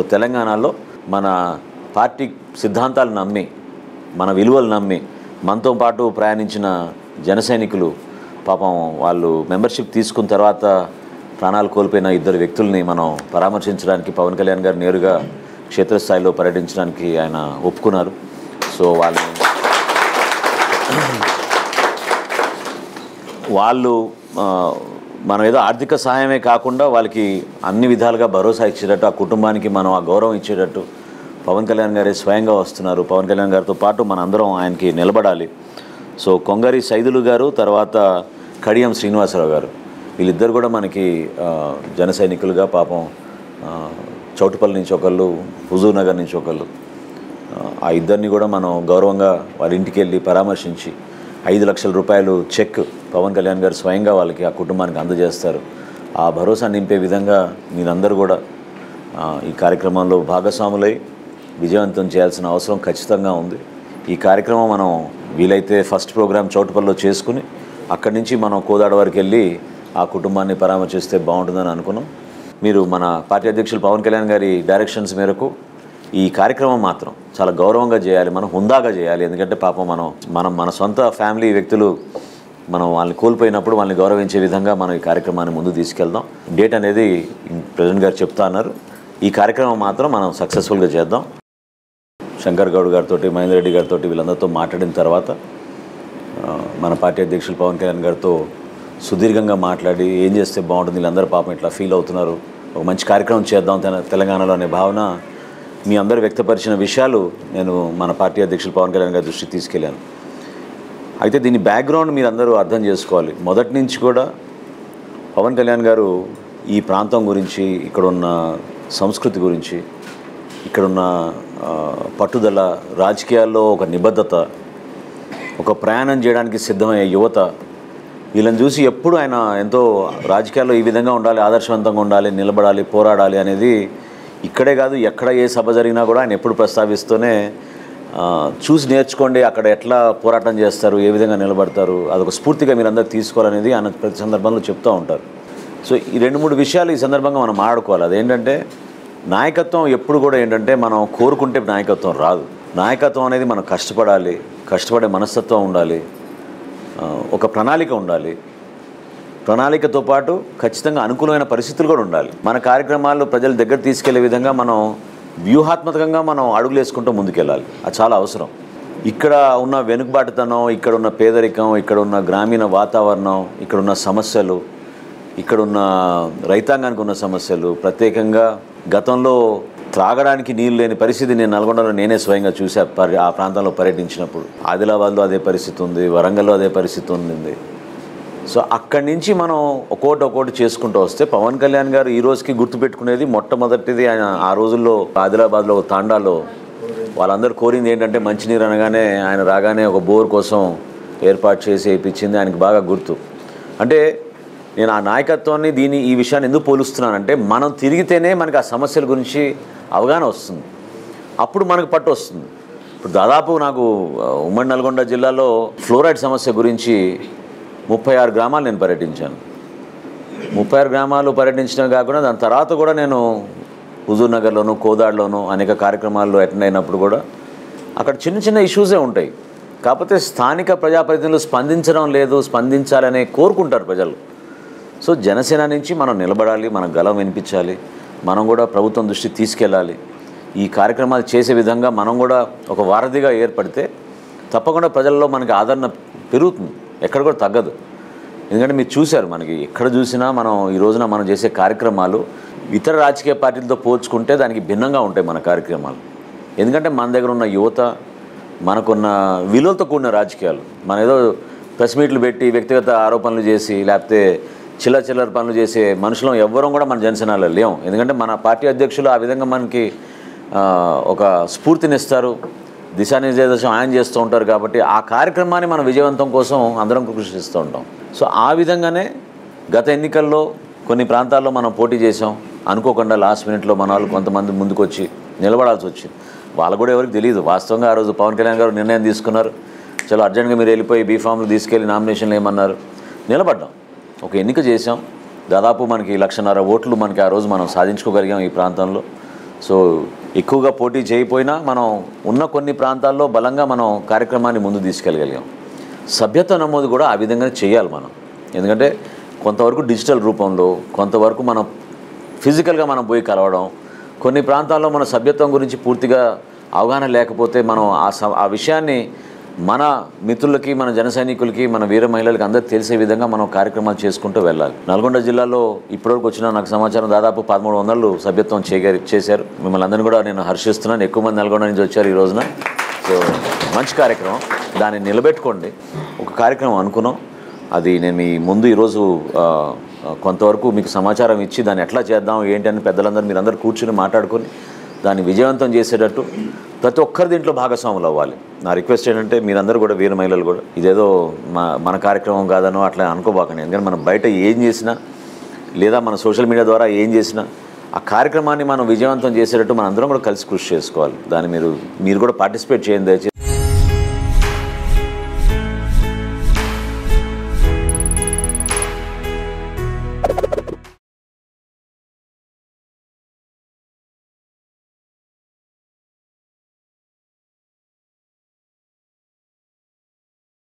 So తెలంగాణలో మన party సిద్ధాంతాలు నమ్మి మన విలువలు నమ్మి మనతో పాటు ప్రయాణించిన జనసైనికులు పాపం వాళ్ళు మెంబర్షిప్ తీసుకున్న తర్వాత ప్రాణాలు కోల్పోయిన ఇద్దరు వ్యక్తుల్ని మనం పరామర్శించడానికి పవన్ కళ్యాణ్ గారు నేరుగా క్షేత్రస్థాయిలో పర్యటించడానికి ఆయన ఒప్పుకున్నారు. సో వాళ్ళని వాళ్ళు మనం ఏదో ఆర్థిక సహాయమే కాకుండా వాళ్ళకి అన్ని విధాలుగా భరోసా ఇచ్చేటట్టు ఆ కుటుంబానికి మనం ఆ గౌరవం ఇచ్చేటట్టు పవన్ కళ్యాణ్ గారే స్వయంగా వస్తున్నారు. పవన్ కళ్యాణ్ గారితో పాటు మన అందరం ఆయనకి నిలబడాలి. సో కొంగరి సైదులు గారు తర్వాత కడియం శ్రీనివాసరావు గారు. వీళ్ళిద్దరు కూడా మనకి జన సైనికులుగా పాపం చౌటుపల్లి నుంచి ఒకళ్ళు హుజూర్ నగర్ నుంచి ఒకళ్ళు. ఆ ఇద్దరిని కూడా మనం గౌరవంగా వాళ్ళ ఇంటికి వెళ్ళి పరామర్శించి ఐదు లక్షల రూపాయలు చెక్ పవన్ కళ్యాణ్ గారు స్వయంగా వాళ్ళకి ఆ కుటుంబానికి అందజేస్తారు. ఆ భరోసా నింపే విధంగా మీరందరూ కూడా ఈ కార్యక్రమంలో భాగస్వాములై విజయవంతం చేయాల్సిన అవసరం ఖచ్చితంగా ఉంది. ఈ కార్యక్రమం మనం వీలైతే ఫస్ట్ ప్రోగ్రాం చౌటుపల్లిలో చేసుకుని అక్కడి నుంచి మనం కోదాడ వరకు వెళ్ళి ఆ కుటుంబాన్ని పరామర్శిస్తే బాగుంటుందని అనుకున్నాం. మీరు మన పార్టీ అధ్యక్షులు పవన్ కళ్యాణ్ గారి డైరెక్షన్స్ మేరకు ఈ కార్యక్రమం మాత్రం చాలా గౌరవంగా చేయాలి మనం హుందాగా చేయాలి. ఎందుకంటే పాపం మనం మనం మన సొంత ఫ్యామిలీ వ్యక్తులు మనం వాళ్ళని కోల్పోయినప్పుడు వాళ్ళని గౌరవించే విధంగా మనం ఈ కార్యక్రమాన్ని ముందు తీసుకెళ్దాం. డేట్ అనేది ప్రెసిడెంట్ గారు చెప్తా అన్నారు. ఈ కార్యక్రమం మాత్రం మనం సక్సెస్ఫుల్గా చేద్దాం. శంకర్ గౌడ్ గారితో మహేందర్ రెడ్డి గారితో వీళ్ళందరితో మాట్లాడిన తర్వాత మన పార్టీ అధ్యక్షులు పవన్ కళ్యాణ్ గారితో సుదీర్ఘంగా మాట్లాడి ఏం చేస్తే బాగుంటుంది వీళ్ళందరూ పాపం ఇట్లా ఫీల్ అవుతున్నారు. ఒక మంచి కార్యక్రమం చేద్దాం తెల- తెలంగాణలో అనే భావన మీ అందరూ వ్యక్తపరిచిన విషయాలు నేను మన పార్టీ అధ్యక్షులు పవన్ కళ్యాణ్ గారి దృష్టికి తీసుకెళ్ళాను. అయితే దీని బ్యాక్గ్రౌండ్ మీరు అందరూ అర్థం చేసుకోవాలి. మొదటి నుంచి కూడా పవన్ కళ్యాణ్ గారు ఈ ప్రాంతం గురించి ఇక్కడ ఉన్న సంస్కృతి గురించి ఇక్కడున్న పట్టుదల రాజకీయాల్లో ఒక నిబద్ధత ఒక ప్రయాణం చేయడానికి సిద్ధమయ్యే యువత వీళ్ళని చూసి ఎప్పుడు ఆయన ఎంతో రాజకీయాల్లో ఈ విధంగా ఉండాలి ఆదర్శవంతంగా ఉండాలి నిలబడాలి పోరాడాలి అనేది ఇక్కడే కాదు ఎక్కడ ఏ సభ జరిగినా కూడా ఆయన ఎప్పుడు ప్రస్తావిస్తూనే చూసి నేర్చుకోండి అక్కడ ఎట్లా పోరాటం చేస్తారు ఏ విధంగా నిలబడతారు అదొక స్ఫూర్తిగా మీరు తీసుకోవాలనేది ఆయన ప్రతి సందర్భంలో చెప్తూ ఉంటారు. సో ఈ రెండు మూడు విషయాలు ఈ సందర్భంగా మనం ఆడుకోవాలి. అదేంటంటే నాయకత్వం ఎప్పుడు కూడా ఏంటంటే మనం కోరుకుంటే నాయకత్వం రాదు. నాయకత్వం అనేది మనం కష్టపడాలి కష్టపడే మనస్తత్వం ఉండాలి ఒక ప్రణాళిక ఉండాలి. ప్రణాళికతో పాటు ఖచ్చితంగా అనుకూలమైన పరిస్థితులు కూడా ఉండాలి. మన కార్యక్రమాలు ప్రజల దగ్గర తీసుకెళ్ళే విధంగా మనం వ్యూహాత్మకంగా మనం అడుగులు వేసుకుంటూ ముందుకెళ్ళాలి. అది చాలా అవసరం. ఇక్కడ ఉన్న వెనుకబాటుతనం ఇక్కడ ఉన్న పేదరికం ఇక్కడ ఉన్న గ్రామీణ వాతావరణం ఇక్కడ ఉన్న సమస్యలు ఇక్కడున్న రైతాంగానికి ఉన్న సమస్యలు ప్రత్యేకంగా గతంలో త్రాగడానికి నీళ్ళు లేని పరిస్థితి నేను నల్గొండలో నేనే స్వయంగా చూసా పరి ఆ ప్రాంతంలో పర్యటించినప్పుడు. ఆదిలాబాద్లో అదే పరిస్థితి ఉంది వరంగల్లో అదే పరిస్థితి ఉంది. సో అక్కడి నుంచి మనం ఒక్కోటి ఒక్కోటి చేసుకుంటూ వస్తే పవన్ కళ్యాణ్ గారు ఈ రోజుకి గుర్తుపెట్టుకునేది మొట్టమొదటిది ఆయన ఆ రోజుల్లో ఆదిలాబాద్లో ఒక తాండాలో వాళ్ళందరూ కోరింది ఏంటంటే మంచినీరు అనగానే ఆయన రాగానే ఒక బోర్ కోసం ఏర్పాటు చేసి వేయించింది. ఆయనకి బాగా గుర్తు. అంటే నేను ఆ నాయకత్వాన్ని దీన్ని ఈ విషయాన్ని ఎందుకు పోలుస్తున్నానంటే మనం తిరిగితేనే మనకి ఆ సమస్యల గురించి అవగాహన వస్తుంది. అప్పుడు మనకు పట్టు వస్తుంది. ఇప్పుడు దాదాపు నాకు ఉమ్మడి నల్గొండ జిల్లాలో ఫ్లోరైడ్ సమస్య గురించి ముప్పై ఆరు గ్రామాలు నేను పర్యటించాను. ముప్పై ఆరు గ్రామాలు పర్యటించడం కాకుండా దాని తర్వాత కూడా నేను హుజూర్ నగర్లోను కోదాడ్లోను అనేక కార్యక్రమాల్లో అటెండ్ అయినప్పుడు కూడా అక్కడ చిన్న చిన్న ఇష్యూసే ఉంటాయి. కాకపోతే స్థానిక ప్రజాప్రతినిధులు స్పందించడం లేదు స్పందించాలనే కోరుకుంటారు ప్రజలు. సో జనసేన నుంచి మనం నిలబడాలి మన గలం వినిపించాలి మనం కూడా ప్రభుత్వం దృష్టికి తీసుకెళ్ళాలి. ఈ కార్యక్రమాలు చేసే విధంగా మనం కూడా ఒక వారధిగా ఏర్పడితే తప్పకుండా ప్రజల్లో మనకి ఆదరణ పెరుగుతుంది. ఎక్కడ కూడా తగ్గదు. ఎందుకంటే మీరు చూశారు మనకి ఎక్కడ చూసినా మనం ఈ రోజున మనం చేసే కార్యక్రమాలు ఇతర రాజకీయ పార్టీలతో పోల్చుకుంటే దానికి భిన్నంగా ఉంటాయి మన కార్యక్రమాలు. ఎందుకంటే మన దగ్గర ఉన్న యువత మనకున్న విలువలతో కూడిన రాజకీయాలు. మన ఏదో ప్రెస్ మీట్లు పెట్టి వ్యక్తిగత ఆరోపణలు చేసి లేకపోతే చిల్లర చిల్లర పనులు చేసే మనుషులం ఎవ్వరం కూడా మన జనసేనలో లేం. ఎందుకంటే మన పార్టీ అధ్యక్షులు ఆ విధంగా మనకి ఒక స్ఫూర్తినిస్తారు. దిశానిర్దేశం ఆయన చేస్తూ ఉంటారు కాబట్టి ఆ కార్యక్రమాన్ని మన విజయవంతం కోసం అందరం కృషి చేస్తూ ఉంటాం. సో ఆ విధంగానే గత ఎన్నికల్లో కొన్ని ప్రాంతాల్లో మనం పోటీ చేసాం అనుకోకుండా లాస్ట్ మినిట్లో మన వాళ్ళు కొంతమంది ముందుకు వచ్చి నిలబడాల్సి వచ్చింది. వాళ్ళు కూడా ఎవరికి తెలియదు వాస్తవంగా ఆ రోజు పవన్ కళ్యాణ్ గారు నిర్ణయం తీసుకున్నారు. చాలా అర్జెంట్గా మీరు వెళ్ళిపోయి బీఫామ్లు తీసుకెళ్ళి నామినేషన్లు ఏమన్నారు? నిలబడ్డాం. ఒక ఎన్నిక చేసాం దాదాపు మనకి లక్షన్నర ఓట్లు మనకి ఆ రోజు మనం సాధించుకోగలిగాం ఈ ప్రాంతంలో. సో ఎక్కువగా పోటీ చేయకపోయినా మనం ఉన్న కొన్ని ప్రాంతాల్లో బలంగా మనం కార్యక్రమాన్ని ముందు తీసుకెళ్ళగలిగాం. సభ్యత్వ నమోదు కూడా ఆ విధంగా చేయాలి మనం. ఎందుకంటే కొంతవరకు డిజిటల్ రూపంలో కొంతవరకు మనం ఫిజికల్గా మనం పోయి కలవడం కొన్ని ప్రాంతాల్లో మన సభ్యత్వం గురించి పూర్తిగా అవగాహన లేకపోతే మనం ఆ స ఆ విషయాన్ని మన మిత్రులకి మన జన సైనికులకి మన వీర మహిళలకి అందరూ తెలిసే విధంగా మనం కార్యక్రమాలు చేసుకుంటూ వెళ్ళాలి. నల్గొండ జిల్లాలో ఇప్పటివరకు వచ్చిన నాకు సమాచారం దాదాపు పదమూడు వందలు సభ్యత్వం చేయగారు చేశారు. మిమ్మల్ని అందరినీ కూడా నేను హర్షిస్తున్నాను. ఎక్కువ మంది నల్గొండ నుంచి వచ్చారు ఈ రోజున. సో మంచి కార్యక్రమం. దాన్ని నిలబెట్టుకోండి. ఒక కార్యక్రమం అనుకున్నాం. అది నేను మీ ముందు ఈరోజు కొంతవరకు మీకు సమాచారం ఇచ్చి దాన్ని ఎట్లా చేద్దాం ఏంటి అని పెద్దలందరూ మీరందరూ కూర్చుని మాట్లాడుకొని దాన్ని విజయవంతం చేసేటట్టు ప్రతి ఒక్కరి దీంట్లో భాగస్వాములు అవ్వాలి. నా రిక్వెస్ట్ ఏంటంటే మీరందరూ కూడా వీర మహిళలు కూడా ఇదేదో మా మన కార్యక్రమం కాదనో అట్లా అనుకోబాకండి. ఎందుకంటే మనం బయట ఏం చేసినా లేదా మన సోషల్ మీడియా ద్వారా ఏం చేసినా ఆ కార్యక్రమాన్ని మనం విజయవంతం చేసేటట్టు మనం అందరం కూడా కలిసి కృషి చేసుకోవాలి. దాన్ని మీరు మీరు కూడా పార్టిసిపేట్ చేయండి దయచేసి.